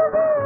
तेरी